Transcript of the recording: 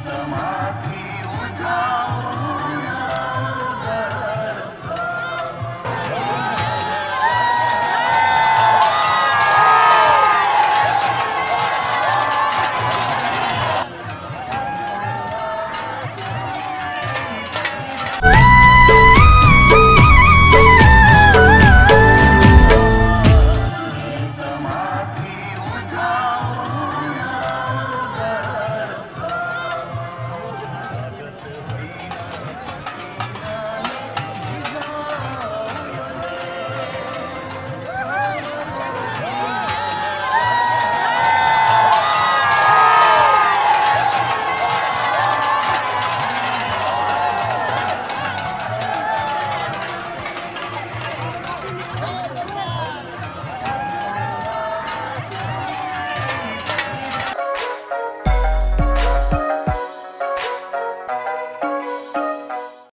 Sama